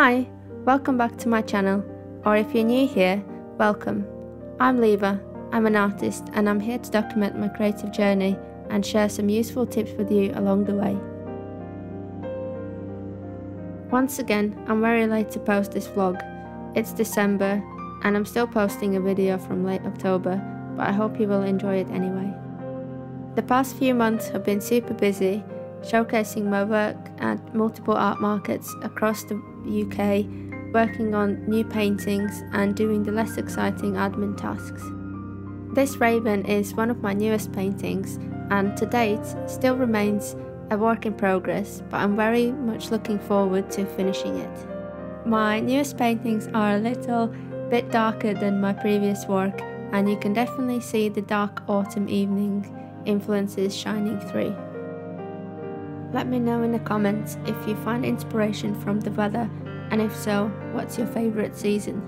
Hi, welcome back to my channel, or if you're new here, welcome. I'm Liva, I'm an artist, and I'm here to document my creative journey and share some useful tips with you along the way. Once again, I'm very late to post this vlog. It's December, and I'm still posting a video from late October, but I hope you will enjoy it anyway. The past few months have been super busy, showcasing my work at multiple art markets across the UK, working on new paintings and doing the less exciting admin tasks. This Raven is one of my newest paintings and to date still remains a work in progress, but I'm very much looking forward to finishing it. My newest paintings are a little bit darker than my previous work and you can definitely see the dark autumn evening influences shining through. Let me know in the comments if you find inspiration from the weather, and if so, what's your favourite season?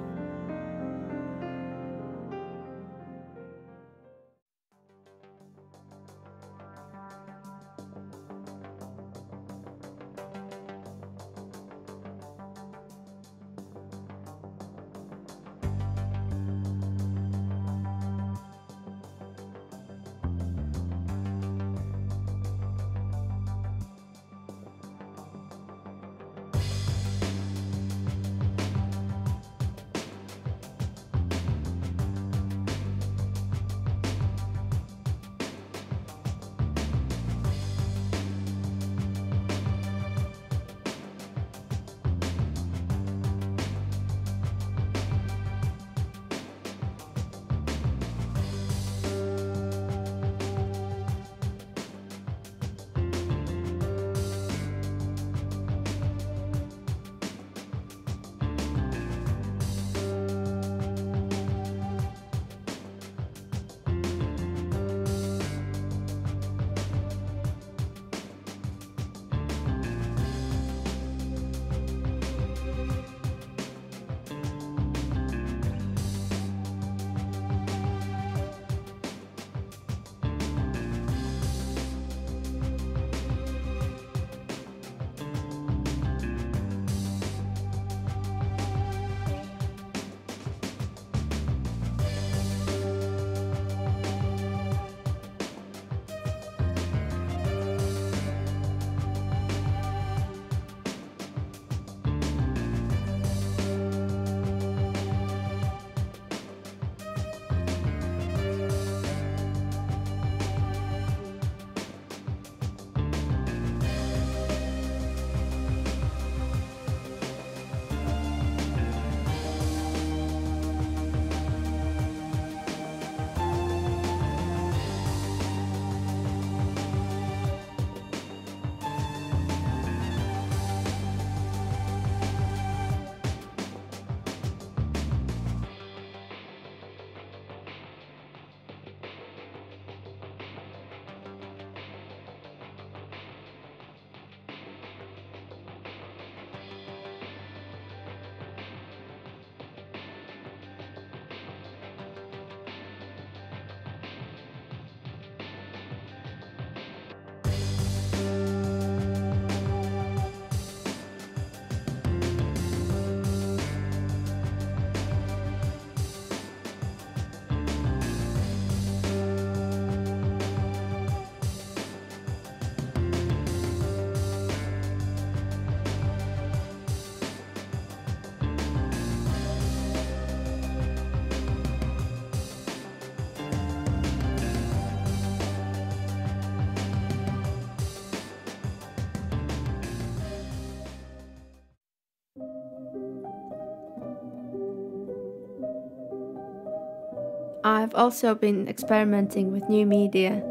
I've also been experimenting with new media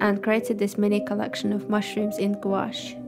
and created this mini collection of mushrooms in gouache.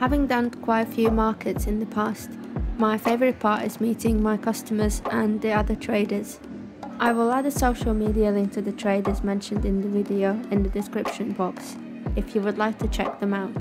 Having done quite a few markets in the past, my favourite part is meeting my customers and the other traders. I will add a social media link to the traders mentioned in the video in the description box if you would like to check them out.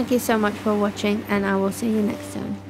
Thank you so much for watching and I will see you next time.